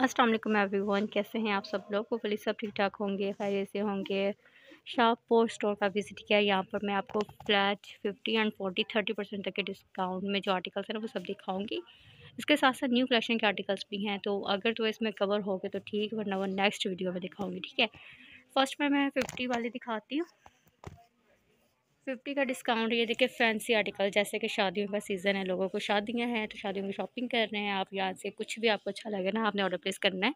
अस्सलाम वालेकुम एवरीवन, कैसे हैं आप सब लोग? बड़ी सब ठीक ठाक होंगे खैर से होंगे। शॉप पोस्ट स्टोर का विज़िट किया यहाँ पर मैं आपको flat fifty and forty thirty percent तक के डिस्काउंट में जो आर्टिकल्स हैं वो सब दिखाऊँगी। इसके साथ साथ न्यू कलेक्शन के आर्टिकल्स भी हैं तो अगर तो इसमें कवर हो गए तो ठीक, वरना वो नेक्स्ट वीडियो में दिखाऊँगी, ठीक है? फ़र्स्ट में मैं फिफ्टी वाली दिखाती हूँ। फिफ्टी का डिस्काउंट, ये देखिए फैंसी आर्टिकल, जैसे कि शादियों का सीज़न है, लोगों को शादियाँ हैं तो शादियों की शॉपिंग कर रहे हैं आप, यहाँ से कुछ भी आपको अच्छा लगे ना, आपने ऑर्डर प्लेस करना है।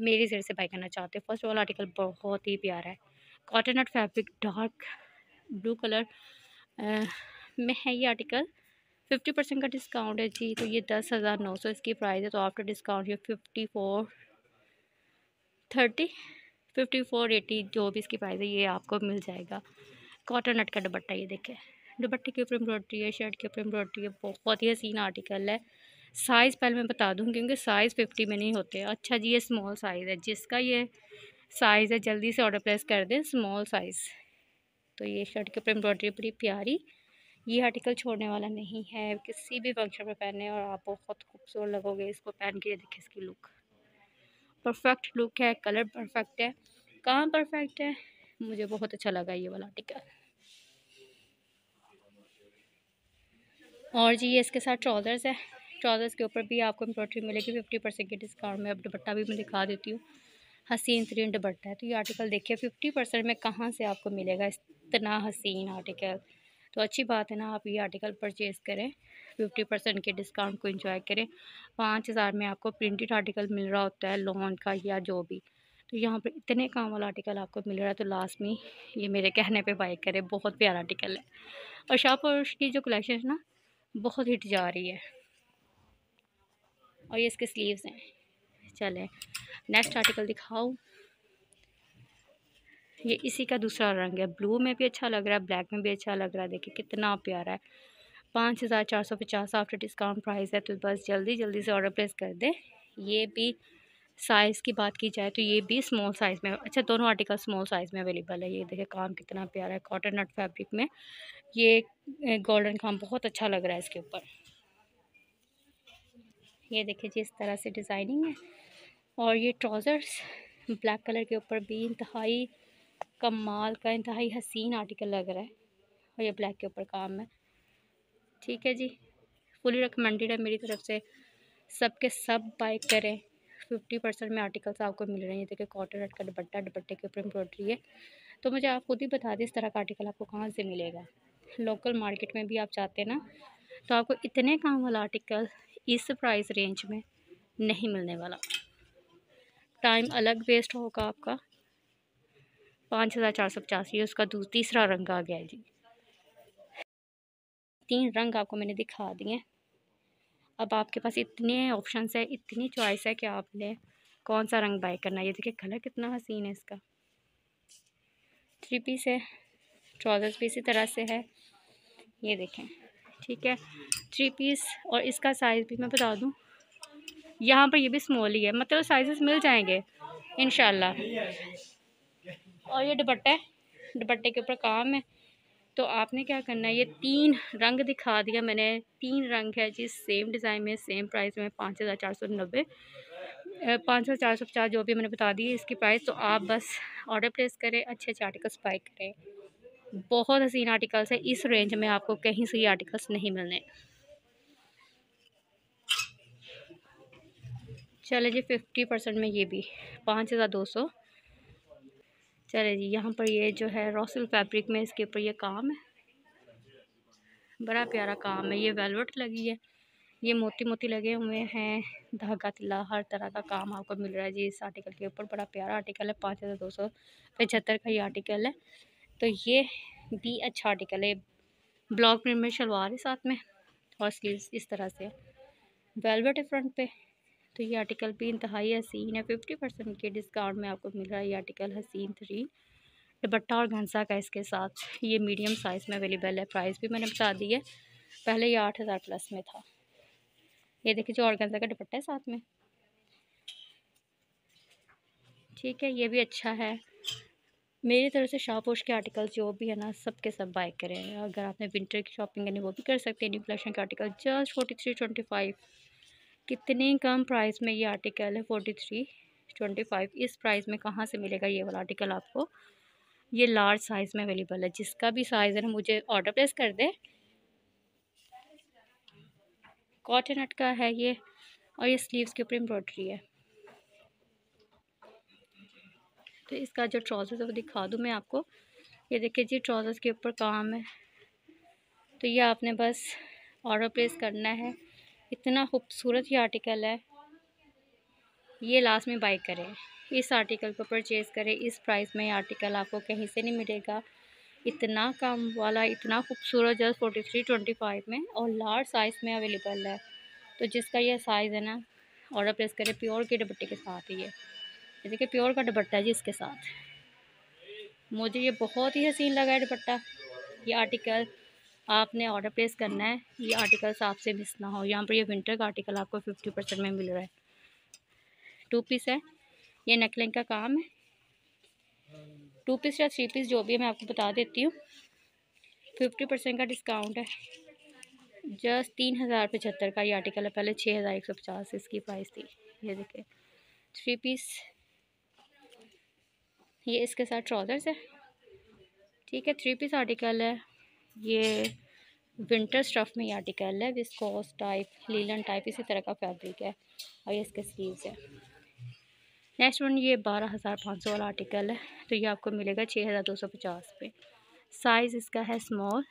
मेरी ज़रिए से बाई करना चाहते हैं। फ़र्स्ट ऑल आर्टिकल बहुत ही प्यारा है। Cotton net fabric dark blue colour में है ये आर्टिकल फिफ्टी परसेंट का डिस्काउंट है जी तो ये दस हज़ार नौ सौ इसकी प्राइस है तो आफ्टर डिस्काउंट ये fifty four thirty fifty four eighty जो भी इसकी प्राइस है, ये आपको मिल जाएगा। कॉटन नट का दुपट्टा, ये देखें। दुपट्टे के ऊपर एम्ब्रॉयड्री है, शर्ट के ऊपर एम्ब्रॉयड्री है, बहुत ही हसीन आर्टिकल है। साइज़ पहले मैं बता दूँ क्योंकि साइज़ फिफ्टी में नहीं होते। अच्छा जी, ये स्मॉल साइज़ है, जिसका ये साइज़ है, जल्दी से ऑर्डर प्लेस कर दें, स्मॉल साइज़। तो ये शर्ट के ऊपर एम्ब्रॉयड्री बड़ी प्यारी। ये आर्टिकल छोड़ने वाला नहीं है, किसी भी फ़ंक्शन पर पहने और आप बहुत खूबसूरत लगोगे इसको पहन के देखिए इसकी लुक। परफेक्ट लुक है, कलर परफेक्ट है, कहाँ परफेक्ट है? मुझे बहुत अच्छा लगा ये वाला आर्टिकल और जी, ये इसके साथ ट्राउज़र्स है। ट्राउज़र्स के ऊपर भी आपको एम्ब्रॉयड्री मिलेगी फिफ्टी परसेंट के डिस्काउंट में अब दुपट्टा भी मैं दिखा देती हूँ। हसीन तरीन दुपट्टा है। तो ये आर्टिकल देखिए फिफ्टी परसेंट में कहाँ से आपको मिलेगा इतना हसीन आर्टिकल तो अच्छी बात है ना, आप ये आर्टिकल परचेज़ करें। फिफ्टी परसेंट के डिस्काउंट को इंजॉय करें। पाँच हज़ार में आपको प्रिंटेड आर्टिकल मिल रहा होता है लोन का या जो भी। तो यहाँ पर इतने काम वाला आर्टिकल आपको मिल रहा है तो लास्ट में ये मेरे कहने पे बाई करें, बहुत प्यारा आर्टिकल है। और और की जो कलेक्शन है ना, बहुत हिट जा रही है। और ये इसके स्लीव्स हैं। चले नेक्स्ट आर्टिकल दिखाओ ये इसी का दूसरा रंग है। ब्लू में भी अच्छा लग रहा है ब्लैक में भी अच्छा लग रहा है। देखिए, कितना प्यारा है। पाँच हज़ार चार सौ पचास आफ्टर डिस्काउंट प्राइस है तो बस जल्दी जल्दी से ऑर्डर प्लेस कर दें। ये भी साइज़ की बात की जाए तो ये भी स्मॉल साइज़ में अच्छा दोनों आर्टिकल स्मॉल साइज़ में अवेलेबल है। ये देखिए काम कितना प्यारा है कॉटन नट फैब्रिक में। ये गोल्डन काम बहुत अच्छा लग रहा है इसके ऊपर। ये देखिए जी इस तरह से डिज़ाइनिंग है। और ये ट्राउज़र्स ब्लैक कलर के ऊपर भी इंतहाई कमाल का, इंतहाई हसीन आर्टिकल लग रहा है। और ये ब्लैक के ऊपर काम है। ठीक है जी। फुली रिकमेंडेड है मेरी तरफ़ से। सब के सब बाइक करें। फिफ्टी परसेंट में आर्टिकल्स आपको मिल रहे हैं। देखिए, कॉटन का दुपट्टा, दुपट्टे के ऊपर एम्ब्रॉयड्री है। तो मुझे आप खुद ही बता दें, इस तरह का आर्टिकल आपको कहाँ से मिलेगा? लोकल मार्केट में भी आप चाहते हैं ना तो आपको इतने काम वाला आर्टिकल इस प्राइस रेंज में नहीं मिलने वाला। टाइम अलग वेस्ट होगा आपका। पाँच हज़ार चार सौ पचासी उसका तीसरा रंग आ गया जी। तीन रंग आपको मैंने दिखा दिए अब आपके पास इतने ऑप्शन है, इतनी चॉइस है कि आपने कौन सा रंग बाय करना ये देखिए कलर कितना हसीन है इसका। थ्री पीस है ट्राउज़र्स भी इसी तरह से है। ये देखें, ठीक है? थ्री पीस और इसका साइज़ भी मैं बता दूँ, यहाँ पर ये भी स्मॉल ही है मतलब साइजेस मिल जाएँगे इन और ये दुपट्टा है दुपट्टे के ऊपर काम है। तो आपने क्या करना है, ये तीन रंग दिखा दिया मैंने, तीन रंग है जी सेम डिज़ाइन में सेम प्राइस में पाँच हज़ार चार सौ नब्बे। पाँच हज़ार चार सौ पचास जो भी मैंने बता दी इसकी प्राइस तो आप बस ऑर्डर प्लेस करें, अच्छे अच्छे आर्टिकल्स बाई करें। बहुत हसीन आर्टिकल्स है, इस रेंज में आपको कहीं से ये आर्टिकल्स नहीं मिलने। चले जी फिफ्टी परसेंट में ये भी, पाँच हज़ार दो सौ। चले जी, यहाँ पर ये जो है रोसिल फैब्रिक में इसके ऊपर ये काम है। बड़ा प्यारा काम है, ये वेलवेट लगी है। ये मोती मोती लगे हुए हैं धागा तिल्ला हर तरह का काम आपको मिल रहा है जी। इस आर्टिकल के ऊपर बड़ा प्यारा आर्टिकल है, पाँच हज़ार दो सौ पचहत्तर का ये आर्टिकल है। तो ये भी अच्छा आर्टिकल है। ब्लॉक प्रिंट में शलवार है साथ में, और स्लीव्स इस तरह से। वेलवेट है फ्रंट पे। तो ये आर्टिकल भी इंतहाई हसीन है। फिफ्टी परसेंट के डिस्काउंट में आपको मिल रहा है ये आर्टिकल हसीन थ्री दुपट्टा और घंसा का इसके साथ ये मीडियम साइज़ में अवेलेबल है। प्राइस भी मैंने बता दी है। पहले ये आठ हज़ार प्लस में था। ये देखिए जो ऑर्गेन्जा का दुपट्टा है साथ में। ठीक है, ये भी अच्छा है। मेरी तरफ़ से शापोश के आर्टिकल जो भी है ना सब के सब बाय करें। अगर आपने विंटर की शॉपिंग करनी वो भी कर सकते हैं। न्यू कलेक्शन के article just forty three twenty five कितने कम प्राइस में ये आर्टिकल है? फोर्टी थ्री ट्वेंटी फाइव इस प्राइस में कहाँ से मिलेगा ये वाला आर्टिकल आपको? ये लार्ज साइज़ में अवेलेबल है। जिसका भी साइज़ है मुझे ऑर्डर प्लेस कर दे। कॉटन नट का है ये और ये स्लीव्स के ऊपर एम्ब्रॉयडरी है। तो इसका जो ट्राउज़र है वो दिखा दूँ मैं आपको। ये देखिए जी ट्राउज़र्स के ऊपर काम है। तो ये आपने बस ऑर्डर प्लेस करना है। इतना खूबसूरत ये आर्टिकल है। ये लास्ट में बाई करें। इस आर्टिकल को परचेज़ करें। इस प्राइस में ये आर्टिकल आपको कहीं से नहीं मिलेगा। इतना कम वाला, इतना खूबसूरत just forty three twenty five में और लार्ज साइज़ में अवेलेबल है। तो जिसका ये साइज़ है ना ऑर्डर प्लेस करें प्योर के दुपट्टे के साथ ही है देखिए प्योर का दुपट्टा है जी इसके साथ। मुझे ये बहुत ही हसीन लगा है दुपट्टा। ये आर्टिकल आपने ऑर्डर प्लेस करना है, ये आर्टिकल्स आपसे मिस ना हो। यहाँ पर ये विंटर का आर्टिकल आपको फिफ्टी परसेंट में मिल रहा है। टू पीस है। ये नेकलाइन का काम है। टू पीस या थ्री पीस जो भी है, मैं आपको बता देती हूँ। फिफ्टी परसेंट का डिस्काउंट है। जस्ट तीन हज़ार पचहत्तर का ये आर्टिकल है। पहले छः हज़ार एक सौ पचास इसकी प्राइस थी। ये देखिए। थ्री पीस ये इसके साथ ट्राउज़र्स है। ठीक है थ्री पीस आर्टिकल है। ये विंटर स्टफ़ में ये आर्टिकल है विस्कोस टाइप लीलन टाइप इसी तरह का फैब्रिक है, और ये इसके स्लीव्स है। नेक्स्ट वन ये बारह हज़ार पाँच सौ वाला आर्टिकल है तो ये आपको मिलेगा छः हज़ार दो सौ पचास पे। साइज़ इसका है स्मॉल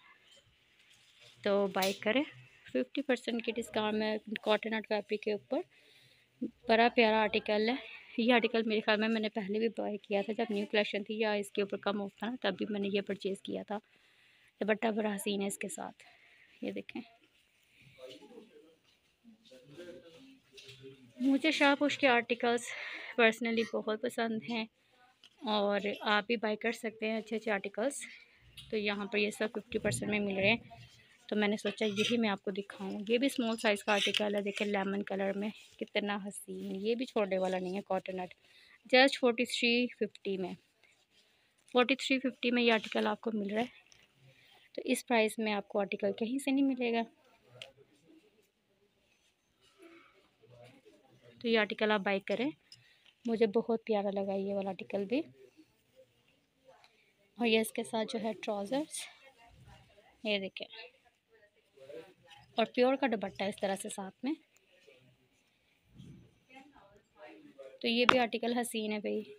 तो बाई करें। फिफ्टी परसेंट की डिस्काउंट में कॉटन आर्ट फैब्रिक के ऊपर, बड़ा प्यारा आर्टिकल है। ये आर्टिकल मेरे ख्याल में मैंने पहले भी बाई किया था, जब न्यू कलेक्शन थी या इसके ऊपर कम ऑफ़ था तब भी मैंने ये परचेज़ किया था। दुपट्टा बड़ा हसीन है इसके साथ। ये देखें। मुझे शाहपुश के आर्टिकल्स पर्सनली बहुत पसंद हैं और आप भी बाई कर सकते हैं अच्छे अच्छे आर्टिकल्स तो यहाँ पर ये सब फिफ्टी परसेंट में मिल रहे हैं। तो मैंने सोचा यही मैं आपको दिखाऊँ। ये भी स्मॉल साइज़ का आर्टिकल है, देखें लेमन कलर में कितना हसीन ये भी छोड़ने वाला नहीं है कॉटन नट जस्ट फोर्टी थ्री फिफ्टी में। फोर्टी थ्री फिफ्टी में ये आर्टिकल आपको मिल रहा है। तो इस प्राइस में आपको आर्टिकल कहीं से नहीं मिलेगा। तो ये आर्टिकल आप बाई करें। मुझे बहुत प्यारा लगा ये वाला आर्टिकल भी। और ये इसके साथ जो है ट्राउज़र्स ये देखें और प्योर का दुपट्टा इस तरह से साथ में। तो ये भी आर्टिकल हसीन है भाई।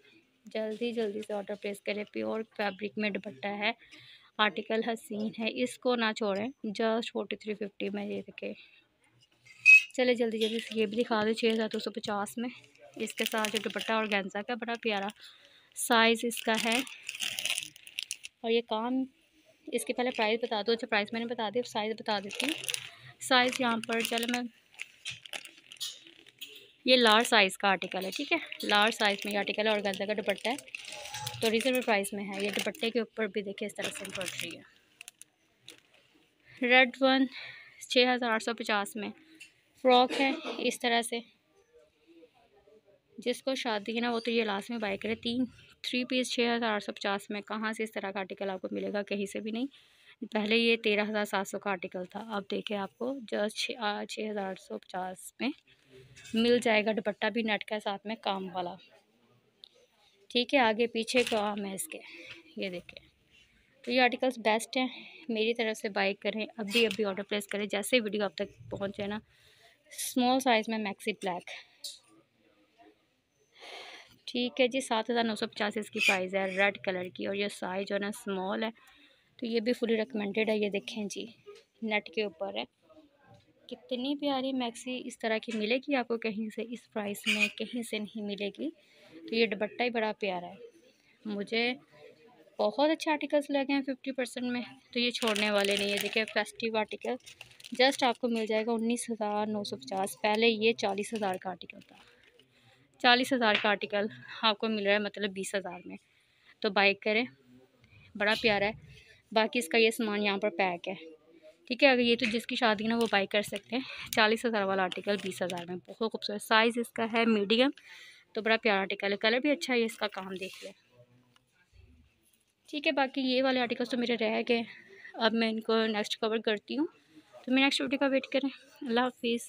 जल्दी जल्दी से ऑर्डर प्लेस करें। प्योर फैब्रिक में दुपट्टा है। आर्टिकल हसीन है, इसको ना छोड़ें, जस्ट फोर्टी थ्री फिफ्टी में ये देखें। चले जल्दी जल्दी से ये भी दिखा दें, छः हज़ार दो सौ पचास में। इसके साथ जो दुपट्टा और गेंजा का बड़ा प्यारा साइज़ इसका है। और ये काम, इसके पहले प्राइस बता दो। अच्छा प्राइस मैंने बता दी साइज़ बता देती हूँ। साइज़ यहाँ पर, चलो मैं, ये लार्ज साइज़ का आर्टिकल है, ठीक है? लार्ज साइज़ में ये आर्टिकल है और गेंजा का दुपट्टा है। तो रिजनेबल प्राइस में है। ये दुपट्टे के ऊपर भी देखिए इस तरह से एम्ब्रॉयडरी है। रेड वन छः हज़ार आठ सौ पचास में। फ्रॉक है, इस तरह से। जिसको शादी है ना, वो तो ये लास्ट में बाई करे। तीन थ्री पीस छः हज़ार आठ सौ पचास में। कहाँ से इस तरह का आर्टिकल आपको मिलेगा? कहीं से भी नहीं। पहले ये तेरह हज़ार सात सौ का आर्टिकल था। अब देखें आपको जस्ट छः हज़ार आठ सौ पचास में मिल जाएगा दुपट्टा भी नेट का साथ में काम वाला। ठीक है, आगे पीछे काम है इसके। ये देखें तो ये आर्टिकल्स बेस्ट हैं। मेरी तरफ़ से बाई करें। अभी अभी ऑर्डर प्लेस करें। जैसे वीडियो आप तक पहुँचे ना। स्मॉल साइज़ में मैक्सी ब्लैक ठीक है जी, सात हज़ार नौ सौ पचास इसकी प्राइस है। रेड कलर की। और ये साइज़ जो है ना स्मॉल है। तो ये भी फुली रिकमेंडेड है। ये देखें जी। नेट के ऊपर है। कितनी प्यारी मैक्सी इस तरह की मिलेगी आपको? कहीं से इस प्राइस में, कहीं से नहीं मिलेगी। तो ये दुपट्टा ही बड़ा प्यारा है। मुझे बहुत अच्छे आर्टिकल्स लगे हैं फिफ्टी परसेंट में तो ये छोड़ने वाले नहीं है। देखिए फेस्टिव आर्टिकल जस्ट आपको मिल जाएगा उन्नीस हज़ार नौ सौ पचास। पहले ये चालीस हज़ार का आर्टिकल था। चालीस हज़ार का आर्टिकल आपको मिल रहा है मतलब बीस हज़ार में। तो बाइक करें। बड़ा प्यारा है। बाकी इसका ये सामान यहाँ पर पैक है। ठीक है, अगर ये तो जिसकी शादी ना, वो बाई कर सकते हैं। चालीस हज़ार वाला आर्टिकल बीस हज़ार में। बहुत खूबसूरत साइज़ इसका है मीडियम तो बड़ा प्यारा आर्टिकल है। कलर भी अच्छा है इसका काम देखिए। ठीक है, बाकी ये वाले आर्टिकल्स तो मेरे रह गए। अब मैं इनको नेक्स्ट कवर करती हूँ। तो मैं नेक्स्ट वीडियो का वेट करें। अल्लाह हाफिज़।